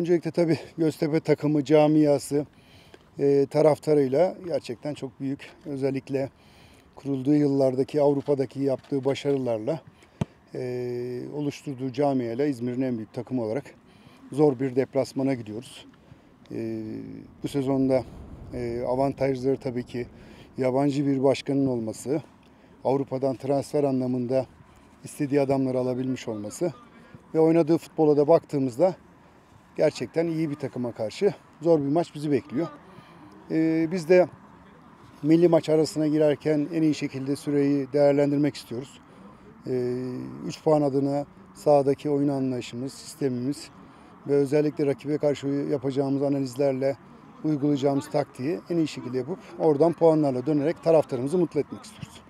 Öncelikle tabii Göztepe takımı, camiası, e, taraftarıyla gerçekten çok büyük. Özellikle kurulduğu yıllardaki Avrupa'daki yaptığı başarılarla e, oluşturduğu camiayla İzmir'in en büyük takımı olarak zor bir deplasmana gidiyoruz. E, bu sezonda e, avantajları tabii ki yabancı bir başkanın olması, Avrupa'dan transfer anlamında istediği adamları alabilmiş olması ve oynadığı futbola da baktığımızda gerçekten iyi bir takıma karşı zor bir maç bizi bekliyor. Ee, biz de milli maç arasına girerken en iyi şekilde süreyi değerlendirmek istiyoruz. 3 puan adına sahadaki oyun anlayışımız, sistemimiz ve özellikle rakibe karşı yapacağımız analizlerle uygulayacağımız taktiği en iyi şekilde yapıp oradan puanlarla dönerek taraftarımızı mutlu etmek istiyoruz.